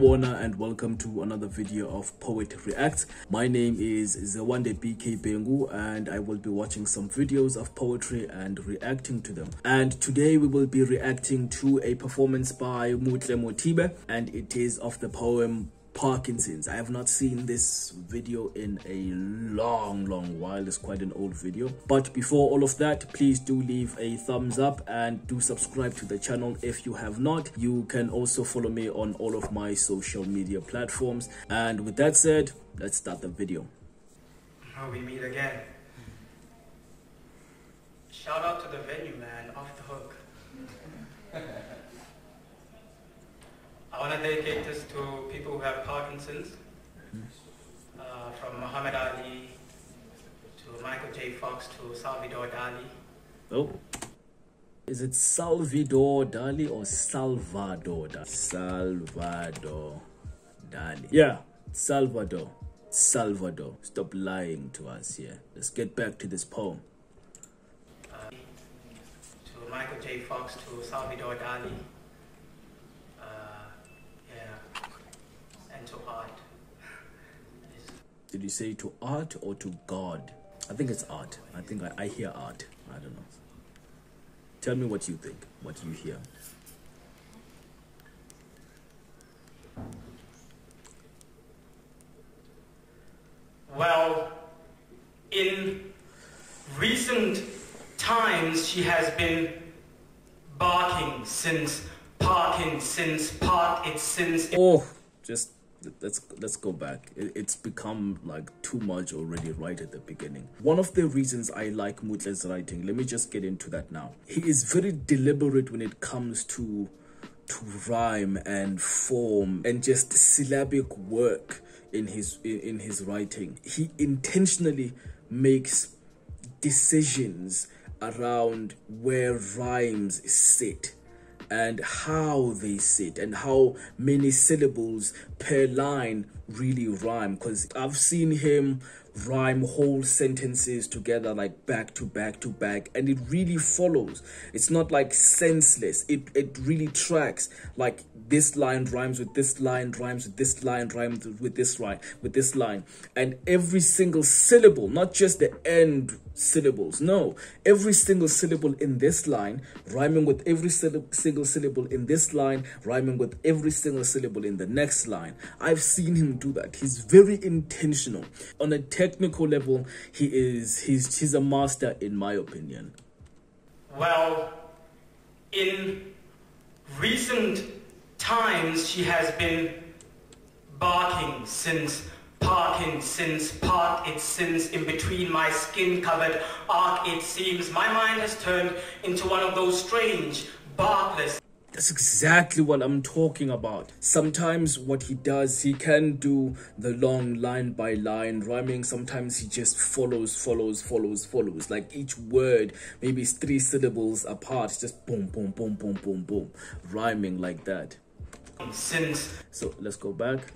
Sawona and welcome to another video of Poet Reacts. My name is Zewande BK Bhengu and I will be watching some videos of poetry and reacting to them. And today we will be reacting to a performance by Mutle Mothibe and it is of the poem Parkinson's. I have not seen this video in a long, long while. It's quite an old video. But before all of that, please do leave a thumbs up and do subscribe to the channel if you have not. You can also follow me on all of my social media platforms. And with that said, let's start the video. We meet again. Shout out to the venue, man. Off the hook. I want to dedicate this to people who have Parkinson's, uh, from Muhammad Ali to Michael J. Fox to Salvador Dali. Oh. Is it Salvador Dali or Salvador Dali? Salvador Dali. Yeah, Salvador. Salvador. Stop lying to us here. Let's get back to this poem. Uh, to Michael J. Fox to Salvador Dali. Uh, yeah. And to art. Did you say to art or to God? I think it's art. I think I, I hear art. I don't know. Tell me what you think, what you hear. Well, in recent times, she has been barking since parking, since park it since. Oh, just let's let's go back. It, it's become like too much already right at the beginning. One of the reasons i like mutle's writing let me just get into that now. He is very deliberate when it comes to to rhyme and form and just syllabic work in his in his writing. He intentionally makes decisions around where rhymes sit and how they sit and how many syllables per line really rhyme. Because I've seen him rhyme whole sentences together like back to back to back and it really follows. It's not like senseless. It it really tracks like this line rhymes with this line rhymes with this line rhymes with this line with this line. And every single syllable not just the end syllables. No every single syllable in this line rhyming with every single syllable in this line rhyming with every single syllable in the next line. I've seen him do that. He's very intentional. On a technical level he is he's he's a master in my opinion. Well in recent times she has been barking since parking since part it since in between my skin covered arc it seems my mind has turned into one of those strange barkless that's exactly what I'm talking about. Sometimes what he does, he can do the long line by line rhyming. Sometimes he just follows, follows, follows, follows. Like each word, maybe it's three syllables apart. just boom, boom, boom, boom, boom, boom. Rhyming like that. Since. So let's go back.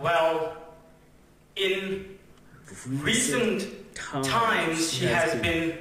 Well, in recent, times, she has, been,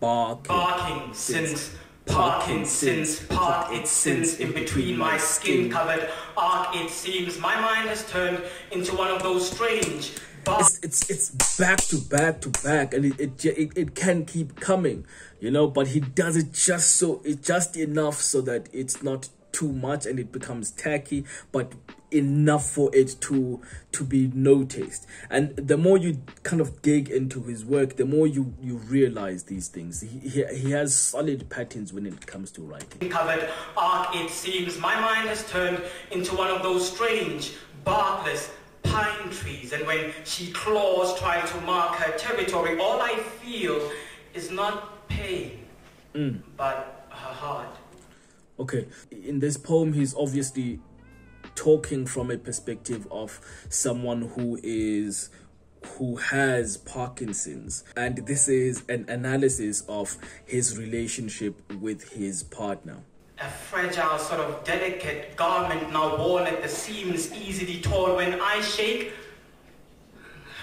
barking, barking since Parkinson's, part it since in between my skin covered arc it seems. My mind has turned into one of those strange it's, it's it's back to back to back and it, it it it can keep coming you know but he does it just so it just enough so that it's not too much and it becomes tacky but enough for it to to be noticed. And the more you kind of dig into his work the more you you realize these things. He he, he has solid patterns when it comes to writing. Covered arc it seems. My mind has turned into one of those strange barkless pine trees. And when she claws trying to mark her territory all i feel is not pain mm. but her heart. Okay, in this poem, he's obviously talking from a perspective of someone who is who has Parkinson's and this is an analysis of his relationship with his partner. A fragile sort of delicate garment now worn at the seams easily torn when I shake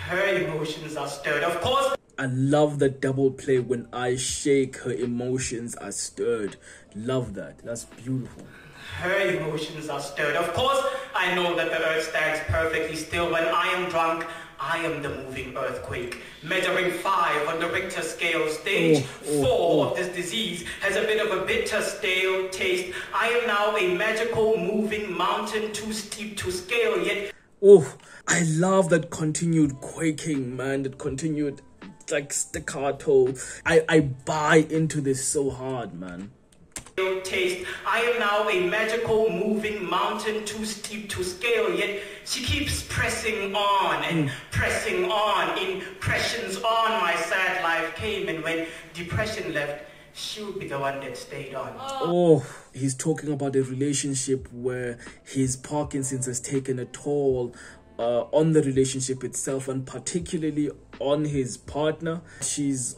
her emotions are stirred of course I love the double play when I shake, her emotions are stirred. Love that. That's beautiful. Her emotions are stirred. Of course, I know that the earth stands perfectly still. When I am drunk, I am the moving earthquake. Measuring five on the Richter scale, stage Oh, oh, four oh. of this disease has a bit of a bitter, stale taste. I am now a magical moving mountain too steep to scale, yet Oh, I love that continued quaking, man. That continued like staccato. I I buy into this so hard, man. Stale taste. I am now a magical moving mountain too steep to scale, yet she keeps pressing on and pressing on. Impressions on my sad life came, and when depression left, she would be the one that stayed on. Oh, he's talking about a relationship where his Parkinson's has taken a toll uh, on the relationship itself and particularly on his partner. She's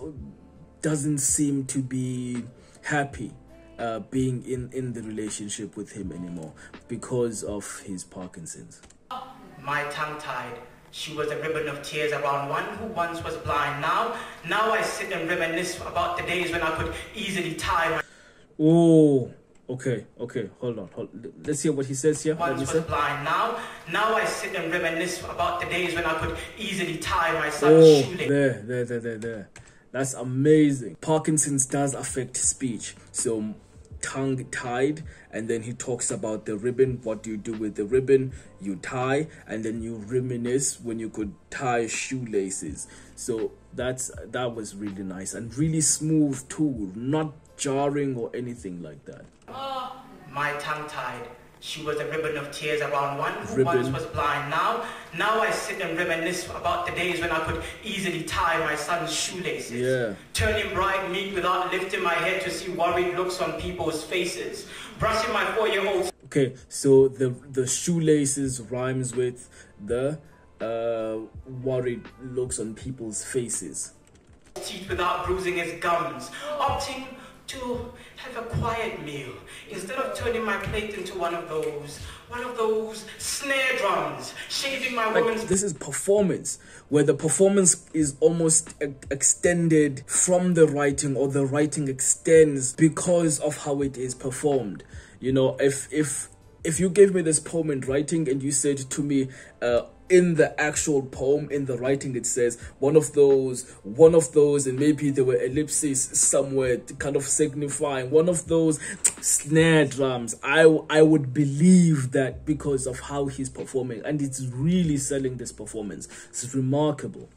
doesn't seem to be happy uh, being in in the relationship with him anymore because of his Parkinson's. My tongue tied. She was a ribbon of tears around one who once was blind. Now, now I sit and reminisce about the days when I could easily tie my Oh, okay, okay. Hold on, hold. Let's hear what he says here. Once was blind. Now, now I sit and reminisce about the days when I could easily tie my son's Oh, shoelace. there, there, there, there, there. That's amazing. Parkinson's does affect speech. So, tongue tied, and then he talks about the ribbon. What do you do with the ribbon? You tie, and then you reminisce when you could tie shoelaces. So that's that was really nice and really smooth too, not jarring or anything like that. My tongue tied. She was a ribbon of tears around one who Ribbon. once was blind. Now, now I sit and reminisce about the days when I could easily tie my son's shoelaces. Yeah. Turning bright meat without lifting my head to see worried looks on people's faces. Brushing my four-year-old Okay, so the the shoelaces rhymes with the uh worried looks on people's faces. teeth without bruising his gums, opting to have a quiet meal instead of turning my plate into one of those, one of those snare drums, shaving my Like woman's this is performance, where the performance is almost e- extended from the writing, or the writing extends because of how it is performed. You know, if if if you gave me this poem in writing and you said to me, uh, in the actual poem, in the writing, it says one of those, one of those, and maybe there were ellipses somewhere, kind of signifying one of those snare drums. I I would believe that because of how he's performing, and it's really selling this performance. It's remarkable.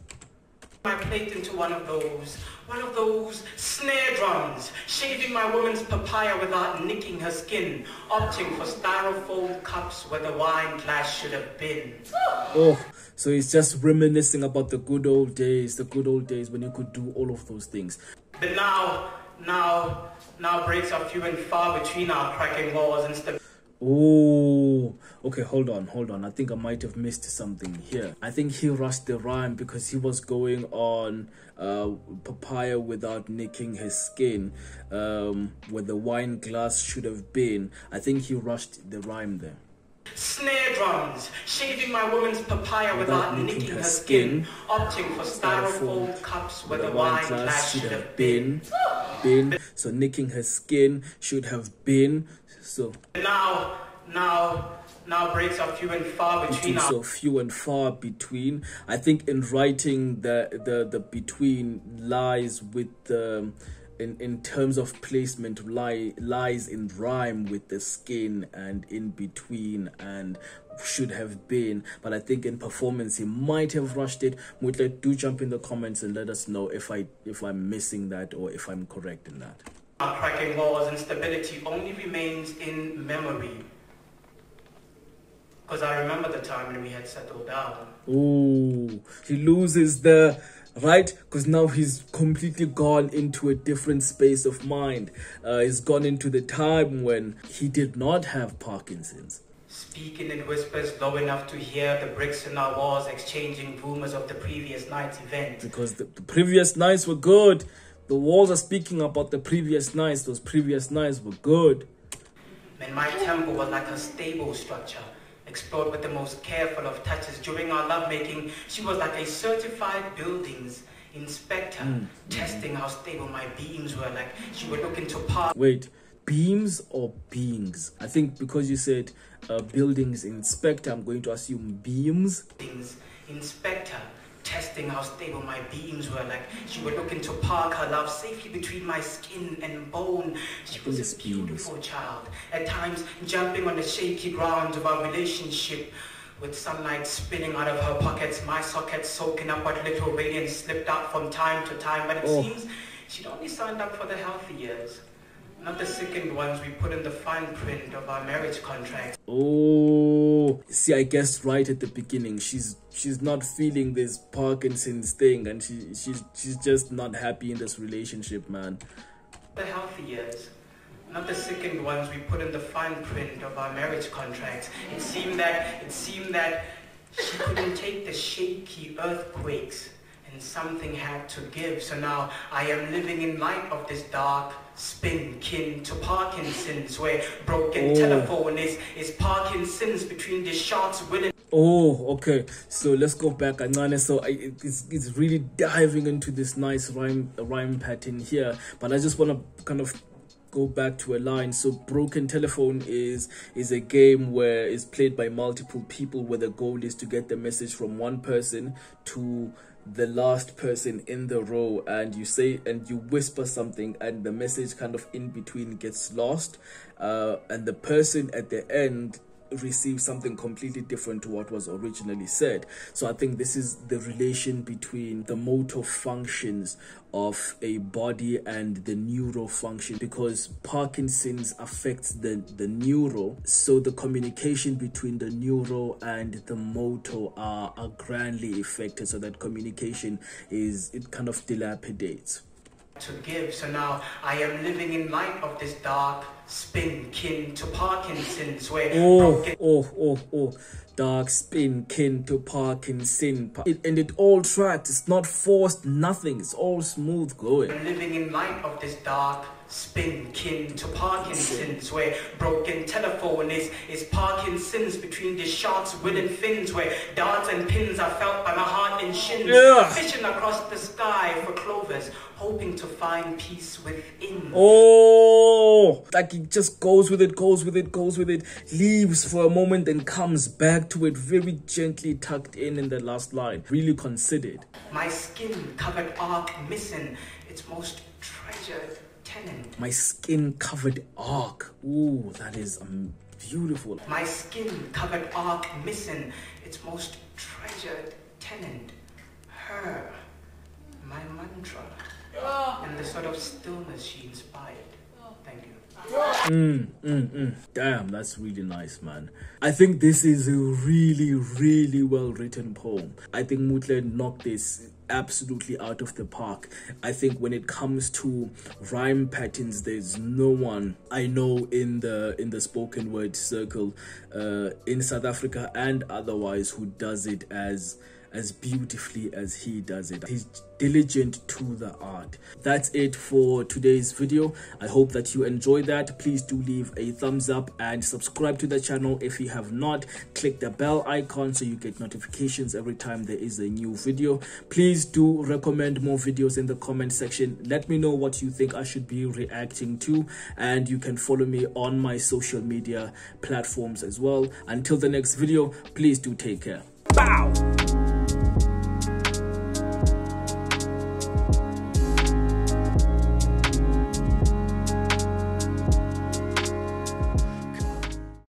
My plate into one of those, one of those snare drums, shaving my woman's papaya without nicking her skin, opting for styrofoam cups where the wine glass should have been. Oh, so he's just reminiscing about the good old days, the good old days when you could do all of those things. But now, now, now breaks are few and far between our cracking walls and stability. Oh, okay, hold on, hold on. I think I might have missed something here. I think he rushed the rhyme because he was going on uh, papaya without nicking his skin, um, where the wine glass should have been. I think he rushed the rhyme there. Snare drums, shaving my woman's papaya without, nicking her skin, opting for styrofoam cups where the wine glass should have been. been. So nicking her skin should have been. So Now, now, now breaks are few and far between so few and far between. I think in writing the the the between lies with the in in terms of placement lie lies in rhyme with the skin and in between and should have been but i think in performance he might have rushed it Mutle, do jump in the comments and let us know if i if i'm missing that or if i'm correct in that cracking walls and stability only remains in memory. Because I remember the time when we had settled down. Ooh, he loses the right because now he's completely gone into a different space of mind. Uh, he's gone into the time when he did not have Parkinson's. Speaking in whispers low enough to hear the bricks in our walls exchanging rumors of the previous night's event. because the, the previous nights were good. The walls are speaking about the previous nights. Those previous nights were good. And my temple was like a stable structure, explored with the most careful of touches. During our lovemaking, she was like a certified buildings inspector, testing how stable my beams were. Like she would look into parts Wait, beams or beings? I think because you said uh, buildings inspector, I'm going to assume beams. Things, inspector, testing how stable my beams were. Like she would look into park her love safely between my skin and bone. She was a beautiful child. At times jumping on the shaky ground of our relationship. With sunlight spinning out of her pockets, my sockets soaking up what little radiance slipped out from time to time. But it Oh. seems she'd only signed up for the healthy years, not the sickened ones we put in the fine print of our marriage contract. Oh, see, I guessed right at the beginning. She's she's not feeling this Parkinson's thing, and she she's she's just not happy in this relationship, man. The healthy years, not the sickened ones we put in the fine print of our marriage contract. It seemed that it seemed that she couldn't take the shaky earthquakes, and something had to give. So now I am living in light of this dark spin kin to Parkinson's, where broken Oh. telephone is is Parkinson's between the shots willing. Oh, okay. So let's go back, Anane. So I, it's it's really diving into this nice rhyme rhyme pattern here, but I just want to kind of go back to a line. So broken telephone is is a game where it's played by multiple people where the goal is to get the message from one person to the last person in the row. And you say and you whisper something and the message kind of in between gets lost. Uh, and the person at the end receive something completely different to what was originally said. So I think this is the relation between the motor functions of a body and the neural function because Parkinson's affects the, the neuro. So the communication between the neuro and the motor are, are grandly affected. So that communication is, it kind of dilapidates. to give. So now I am living in light of this dark spin kin to Parkinson's, where Oh, oh, oh, oh, oh. Dark spin kin to Parkinson. It, and it all tracked. It's not forced, nothing. It's all smooth going. Living in light of this dark spin kin to Parkinson's, where broken telephone is, is Parkinson's between the shots, willing fins, where darts and pins are felt by my heart and shins, Yeah. fishing across the sky for clovers, hoping to find peace within. Oh, like it just goes with it, goes with it, goes with it, leaves for a moment, then comes back to it very gently tucked in in the last line. Really considered. My skin covered arc missing its most treasured tenant. My skin covered arc. Ooh, that is um, beautiful. My skin covered arc missing its most treasured tenant. Her, my mantra, and the sort of stillness she inspired. Mm, mm, mm. Damn, that's really nice, man. I think this is a really, really well written poem. I think Mutle knocked this absolutely out of the park. I think when it comes to rhyme patterns, there's no one I know in the in the spoken word circle uh, in South Africa and otherwise who does it as as beautifully as he does it. He's diligent to the art. That's it for today's video. I hope that you enjoyed that. Please do leave a thumbs up and subscribe to the channel if you have not. Click the bell icon so you get notifications every time there is a new video. Please do recommend more videos in the comment section. Let me know what you think I should be reacting to and you can follow me on my social media platforms as well. Until the next video, please do take care. Bow!